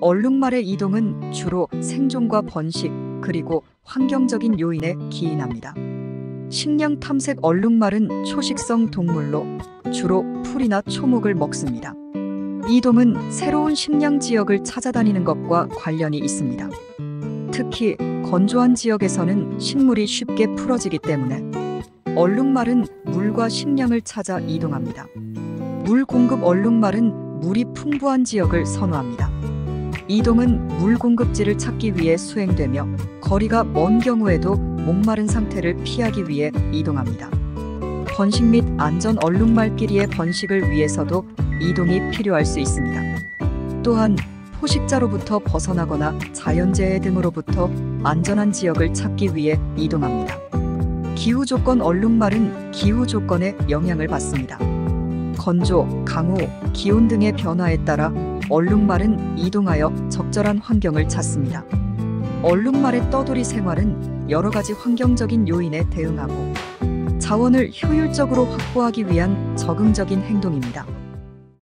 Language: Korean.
얼룩말의 이동은 주로 생존과 번식 그리고 환경적인 요인에 기인합니다. 식량 탐색 얼룩말은 초식성 동물로 주로 풀이나 초목을 먹습니다. 이동은 새로운 식량 지역을 찾아다니는 것과 관련이 있습니다. 특히 건조한 지역에서는 식물이 쉽게 풀어지기 때문에 얼룩말은 물과 식량을 찾아 이동합니다. 물 공급 얼룩말은 물이 풍부한 지역을 선호합니다. 이동은 물 공급지를 찾기 위해 수행되며 거리가 먼 경우에도 목마른 상태를 피하기 위해 이동합니다. 번식 및 안전 얼룩말끼리의 번식을 위해서도 이동이 필요할 수 있습니다. 또한 포식자로부터 벗어나거나 자연재해 등으로부터 안전한 지역을 찾기 위해 이동합니다. 기후 조건 얼룩말은 기후 조건에 영향을 받습니다. 건조, 강우, 기온 등의 변화에 따라 얼룩말은 이동하여 적절한 환경을 찾습니다. 얼룩말의 떠돌이 생활은 여러 가지 환경적인 요인에 대응하고 자원을 효율적으로 확보하기 위한 적응적인 행동입니다.